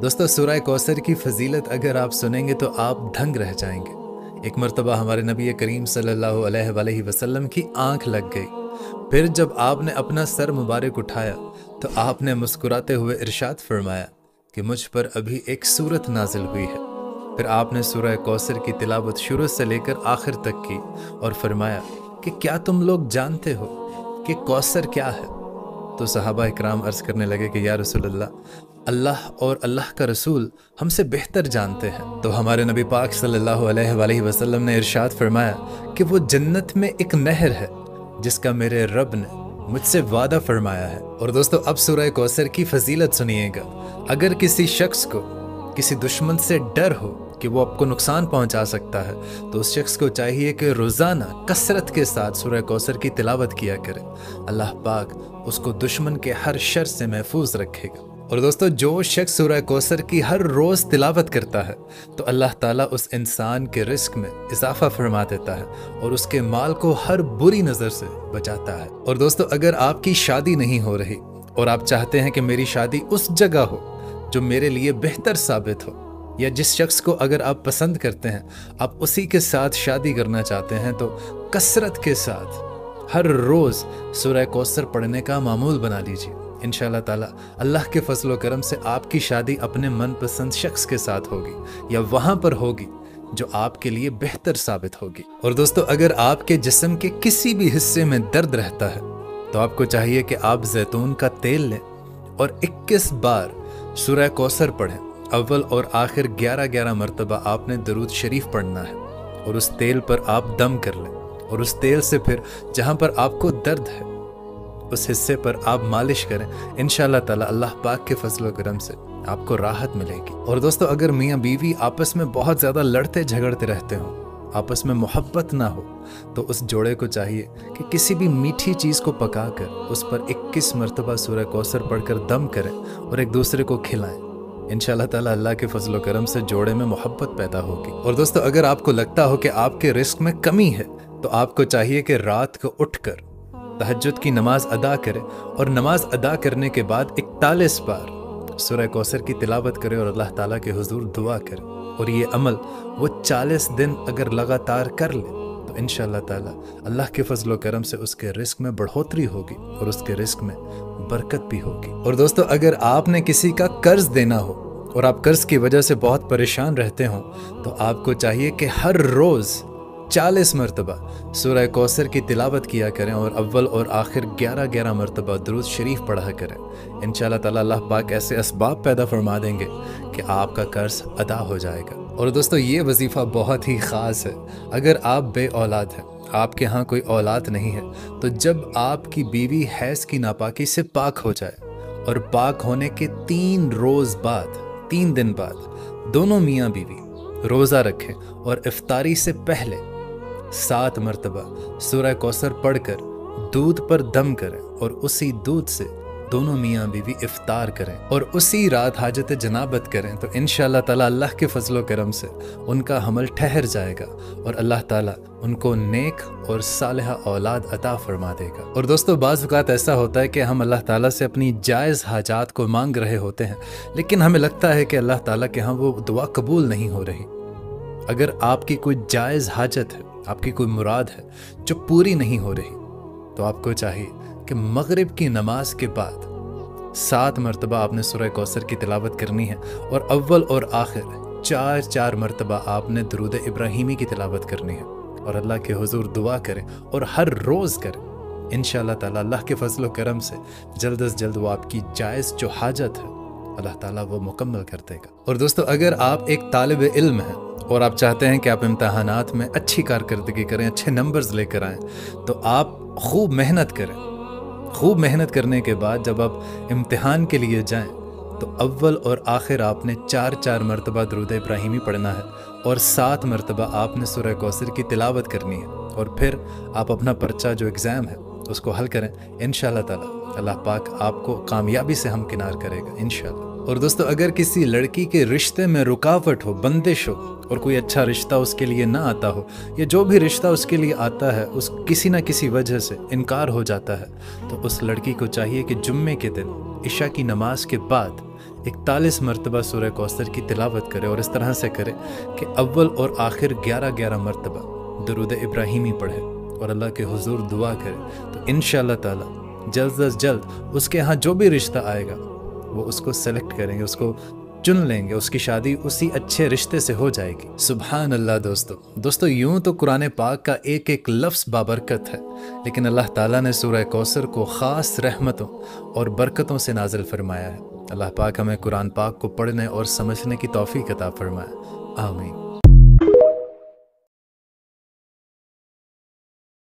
दोस्तों, सूरह कौसर की फजीलत अगर आप सुनेंगे तो आप दंग रह जाएँगे। एक मरतबा हमारे नबी करीम सल्लल्लाहु अलैहि वसल्लम की आँख लग गई। फिर जब आपने अपना सर मुबारक उठाया तो आपने मुस्कुराते हुए इरशाद फरमाया कि मुझ पर अभी एक सूरत नाजिल हुई है। फिर आपने सूरह कौसर की तिलावत शुरू से लेकर आखिर तक की और फरमाया कि क्या तुम लोग जानते हो कि कौसर क्या है? तो सहाबा इकराम अर्ज़ करने लगे कि या रसूलल्लाह, अल्लाह और अल्लाह का रसूल हमसे बेहतर जानते हैं। तो हमारे नबी पाक सल्लल्लाहु अलैहि वसल्लम ने इरशाद फरमाया कि वो जन्नत में एक नहर है, जिसका मेरे रब ने मुझसे वादा फरमाया है। और दोस्तों, अब सूरह कौसर की फजीलत सुनिएगा। अगर किसी शख्स को किसी दुश्मन से डर हो कि वो आपको नुकसान पहुँचा सकता है। तो उस शख्स को चाहिए कि रोज़ाना कसरत के साथ सूर्य कौसर की तिलावत किया करे। अल्लाह पाक उसको दुश्मन के हर शर से महफूज रखेगा। और दोस्तों, जो शख्स सूर्य कौसर की हर रोज़ तिलावत करता है तो अल्लाह ताला उस इंसान के रिस्क में इजाफा फरमा देता है और उसके माल को हर बुरी नज़र से बचाता है। और दोस्तों, अगर आपकी शादी नहीं हो रही और आप चाहते हैं कि मेरी शादी उस जगह हो जो मेरे लिए बेहतर साबित हो या जिस शख्स को अगर आप पसंद करते हैं, आप उसी के साथ शादी करना चाहते हैं तो कसरत के साथ हर रोज़ सुरह कौसर पढ़ने का मामूल बना लीजिए। इन ताला, अल्लाह के फजल करम से आपकी शादी अपने मनपसंद शख्स के साथ होगी, या वहाँ पर होगी, जो आपके लिए बेहतर साबित होगी। और दोस्तों, अगर आपके जिसम के किसी भी हिस्से में दर्द रहता है तो आपको चाहिए कि आप जैतून का तेल लें और 21 बार सुरह कौसर पढ़ें। अव्वल और आखिर ग्यारह ग्यारह मरतबा आपने दरूद शरीफ पढ़ना है और उस तेल पर आप दम कर लें और उस तेल से फिर जहाँ पर आपको दर्द है, उस हिस्से पर आप मालिश करें। इन ताला अल्लाह पाक के फजल करम से आपको राहत मिलेगी। और दोस्तों, अगर मियाँ बीवी आपस में बहुत ज़्यादा लड़ते झगड़ते रहते हो, आपस में मोहब्बत ना हो तो उस जोड़े को चाहिए कि किसी भी मीठी चीज़ को पकाकर उस पर 21 मरतबा सूर्य कौसर पढ़कर दम करें और एक दूसरे को खिलाएँ। इन ताला अल्लाह के फजल करम से जोड़े में मोहब्बत पैदा होगी। और दोस्तों, अगर आपको लगता हो कि आपके रिस्क में कमी है तो आपको चाहिए कि रात को उठकर तहजद की नमाज़ अदा करें और नमाज़ अदा करने के बाद इकतालीस बार सुरह कौसर की तिलावत करें और अल्लाह ताला के हुजूर दुआ करें। और ये अमल वो चालीस दिन अगर लगातार कर ले तो इन ताला, अल्लाह के फजल करम से उसके रिस्क में बढ़ोतरी होगी और उसके रिस्क में बरकत भी होगी। और दोस्तों, अगर आपने किसी का कर्ज देना हो और आप कर्ज की वजह से बहुत परेशान रहते हो तो आपको चाहिए कि हर रोज़ चालीस मरतबा सूर्य कौसर की तिलावत किया करें और अव्वल और आखिर ग्यारह ग्यारह मरतबा दरुद शरीफ पढ़ा करें। इन ताला, अल्लाह पाक ऐसे इसबाब पैदा फरमा देंगे कि आपका कर्ज अदा हो जाएगा। और दोस्तों, ये वजीफ़ा बहुत ही ख़ास है। अगर आप बे औलाद हैं, आपके यहाँ कोई औलाद नहीं है तो जब आपकी बीवी हैस की नापाकी से पाक हो जाए और पाक होने के तीन रोज़ बाद, तीन दिन बाद दोनों मियाँ बीवी रोज़ा रखें और इफ्तारी से पहले सात मरतबा सूरह कौसर पढ़कर दूध पर दम करें और उसी दूध से दोनों मियाँ बीवी इफ्तार करें और उसी रात हाजत जनाबत करें तो इन ताला अल्लाह के फजल करम से उनका हमल ठहर जाएगा और अल्लाह ताला उनको नेक और साल औलाद अता फरमा देगा। और दोस्तों बाज़ात ऐसा होता है कि हम अल्लाह ताला से अपनी जायज़ हाजात को मांग रहे होते हैं, लेकिन हमें लगता है कि अल्लाह ताला के यहाँ वो दुआ कबूल नहीं हो रही। अगर आपकी कोई जायज़ हाजत है, आपकी कोई मुराद है जो पूरी नहीं हो रही तो आपको चाहिए कि मगरिब की नमाज़ के बाद सात मरतबा आपने सुरह कौसर की तिलावत करनी है और अव्वल और आखिर चार चार मरतबा आपने दरूद इब्राहिमी की तिलावत करनी है। और अल्लाह के हजूर दुआ करें और हर रोज़ करें। इन ताला अल्लाह के फजल करम से जल्द अज जल्द वो आपकी जायज़ जो हाजत है, अल्लाह ताला वो मुकम्मल कर देगा। और दोस्तों, अगर आप एक तालब इल्म हैं और आप चाहते हैं कि आप इम्तहानात में अच्छी कारकर्दगी करें, अच्छे नंबर्स लेकर आएँ तो आप खूब मेहनत करें। खूब मेहनत करने के बाद जब आप इम्तिहान के लिए जाएँ तो अव्वल और आखिर आपने चार चार मरतबा दरुद इब्राहिमी पढ़ना है और सात मरतबा आपने सुरह कौसर की तिलावत करनी है और फिर आप अपना पर्चा जो एग्ज़ाम है, उसको हल करें। इन ताला, अल्लाह पाक आपको कामयाबी से हम किनार करेगा इन और दोस्तों, अगर किसी लड़की के रिश्ते में रुकावट हो, बंदिश हो, और कोई अच्छा रिश्ता उसके लिए ना आता हो, या जो भी रिश्ता उसके लिए आता है, उस किसी ना किसी वजह से इनकार हो जाता है तो उस लड़की को चाहिए कि जुम्मे के दिन ईशा की नमाज़ के बाद, इकतालीस मरतबा सूर कौसर की तिलावत करे, और इस तरह से करे कि अव्वल और आखिर ग्यारह ग्यारह मरतबा दरुद इब्राहिमी पढ़े, और अल्लाह के हुजूर दुआ करे तो इन ताला जल्द अज जल्द उसके यहाँ जो भी रिश्ता आएगा वो उसको सेलेक्ट करेंगे, उसको चुन लेंगे, उसकी शादी उसी अच्छे रिश्ते से हो जाएगी। सुबहान अल्लाह दोस्तों। दोस्तों, यूँ तो कुरान पाक का एक एक लफ्स बाबरकत है, लेकिन अल्लाह ताला ने सूरह कौसर को ख़ास रहमतों और बरकतों से नाजिल फरमाया है। अल्लाह पाक हमें कुरान पाक को पढ़ने और समझने की तोफ़ी कता फरमाया आमीन।